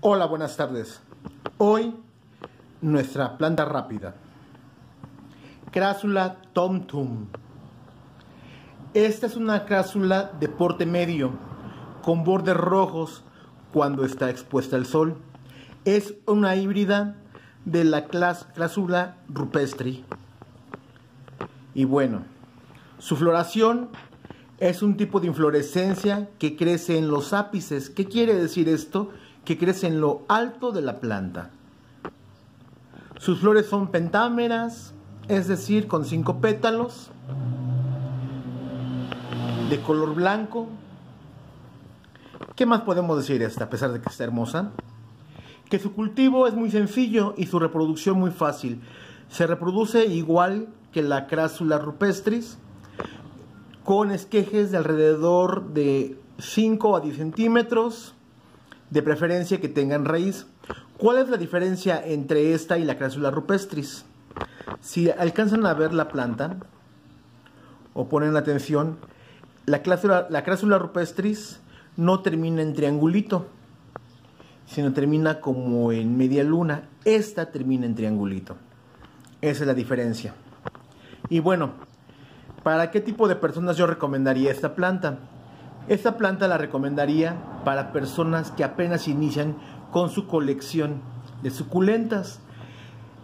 Hola, buenas tardes. Hoy nuestra planta rápida. Crásula Tom Tum. Esta es una crásula de porte medio, con bordes rojos cuando está expuesta al sol. Es una híbrida de la crásula rupestri. Y bueno, su floración es un tipo de inflorescencia que crece en los ápices. ¿Qué quiere decir esto? Que crece en lo alto de la planta. Sus flores son pentámeras, es decir, con cinco pétalos, de color blanco. ¿Qué más podemos decir esta, a pesar de que está hermosa? Que su cultivo es muy sencillo y su reproducción muy fácil. Se reproduce igual que la crásula rupestris, con esquejes de alrededor de 5 a 10 centímetros, de preferencia que tengan raíz. ¿Cuál es la diferencia entre esta y la crásula rupestris? Si alcanzan a ver la planta o ponen atención, la crásula, la rupestris no termina en triangulito, sino termina como en media luna. Esta termina en triangulito. Esa es la diferencia. Y bueno, ¿Para qué tipo de personas yo recomendaría esta planta? Esta planta la recomendaría para personas que apenas inician con su colección de suculentas.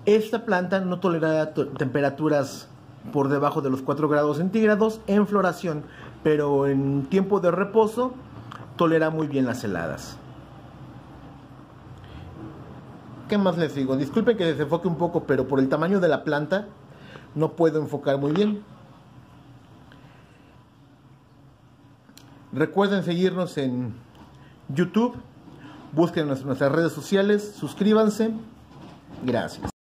Esta planta no tolera temperaturas por debajo de los 4 grados centígrados en floración, pero en tiempo de reposo tolera muy bien las heladas. ¿Qué más les digo? Disculpen que desenfoque un poco, pero por el tamaño de la planta no puedo enfocar muy bien. Recuerden seguirnos en YouTube, busquen nuestras redes sociales, suscríbanse. Gracias.